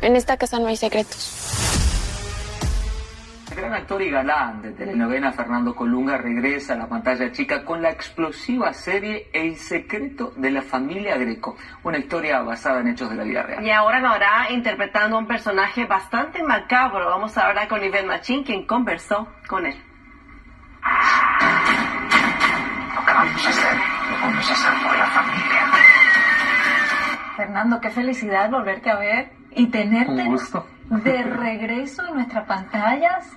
En esta casa no hay secretos. El gran actor y galán de telenovela Fernando Colunga regresa a la pantalla chica con la explosiva serie El secreto de la familia Greco, una historia basada en hechos de la vida real. Y ahora lo hará interpretando a un personaje bastante macabro. Vamos a hablar con Ivette Machín, quien conversó con él. Fernando, qué felicidad volverte a ver y tenerte de regreso en nuestras pantallas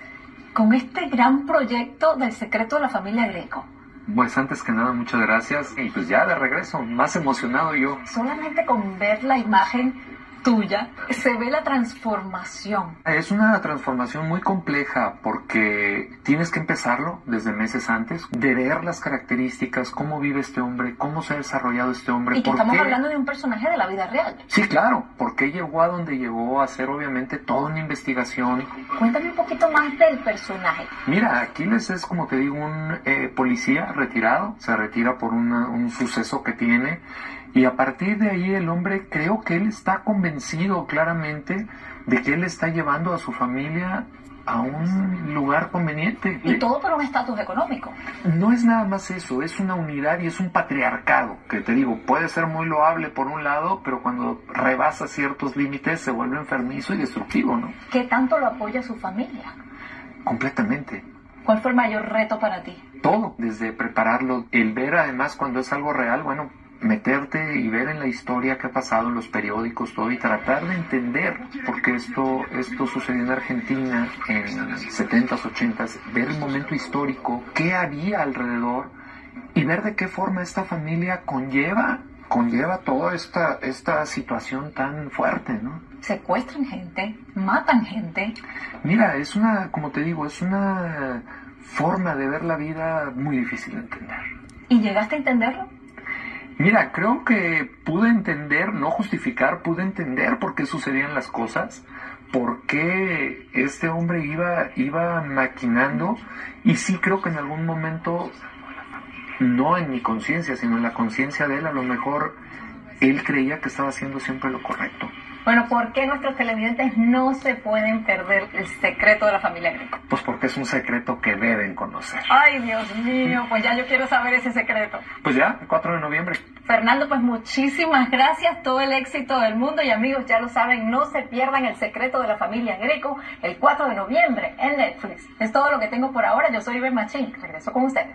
con este gran proyecto del secreto de la familia Greco. Pues antes que nada, muchas gracias. Y pues ya de regreso, más emocionado yo. Solamente con ver la imagen tuya se ve la transformación. Es una transformación muy compleja porque tienes que empezarlo desde meses antes, de ver las características, cómo vive este hombre, cómo se ha desarrollado este hombre. Y que estamos qué- hablando de un personaje de la vida real. Sí, claro, porque llegó a donde llegó a hacer obviamente toda una investigación. Cuéntame un poquito más del personaje. Mira, Aquiles es como te digo un eh, policía retirado, se retira por una- un suceso que tiene y a partir de ahí el hombre creo que él está convencido claramente de que él está llevando a su familia a un lugar conveniente. Y todo por un estatus económico. No es nada más eso, es una unidad y es un patriarcado, que te digo, puede ser muy loable por un lado, pero cuando rebasa ciertos límites se vuelve enfermizo y destructivo, ¿no? ¿Qué tanto lo apoya su familia? Completamente. ¿Cuál fue el mayor reto para ti? Todo, desde prepararlo, el ver además cuando es algo real, bueno, meterte y ver en la historia que ha pasado en los periódicos, todo, y tratar de entender por qué esto, esto sucedió en Argentina en 70s, 80s, ver el momento histórico, qué había alrededor y ver de qué forma esta familia conlleva, conlleva toda esta, esta situación tan fuerte, ¿no? Secuestran gente, matan gente. Mira, es una, como te digo, es una forma de ver la vida muy difícil de entender. ¿Y llegaste a entenderlo? Mira, creo que pude entender, no justificar, pude entender por qué sucedían las cosas, por qué este hombre iba, iba maquinando, y sí creo que en algún momento, no en mi conciencia, sino en la conciencia de él, a lo mejor él creía que estaba haciendo siempre lo correcto. Bueno, ¿por qué nuestros televidentes no se pueden perder el secreto de la familia Greco? Pues porque es un secreto que deben conocer. Ay, Dios mío, pues ya yo quiero saber ese secreto. Pues ya, el 4 de noviembre. Fernando, pues muchísimas gracias, todo el éxito del mundo y amigos, ya lo saben, no se pierdan el secreto de la familia Greco el 4 de noviembre en Netflix. Es todo lo que tengo por ahora, yo soy Iber Machín, regreso con ustedes.